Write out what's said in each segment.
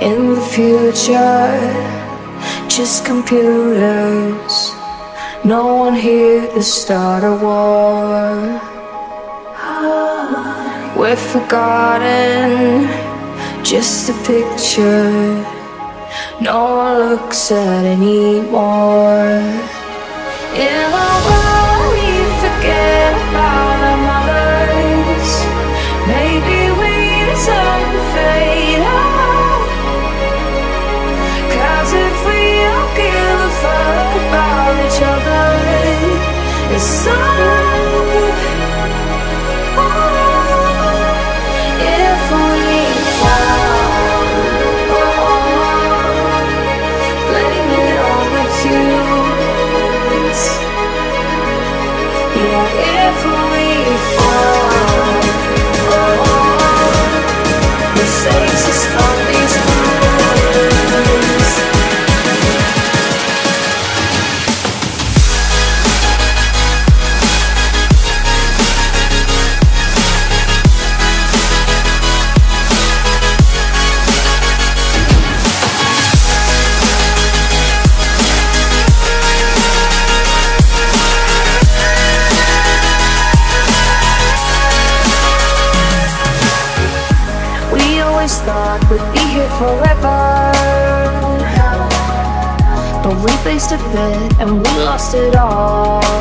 In the future, just computers. No one here to start a war. We're forgotten, just a picture. No one looks at anymore. In a world it's so. We'd be here forever. But we faced a bet and we lost it all.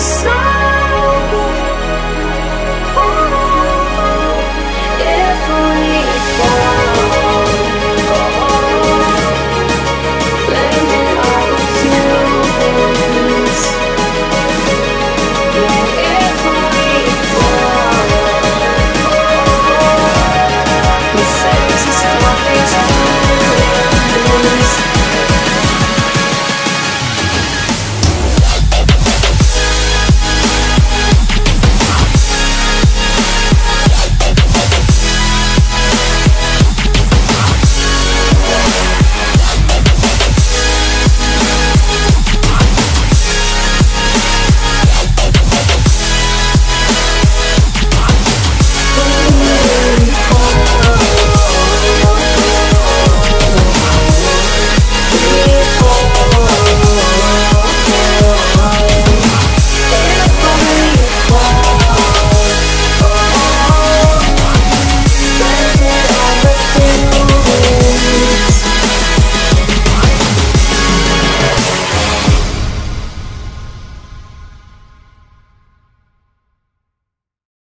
It's not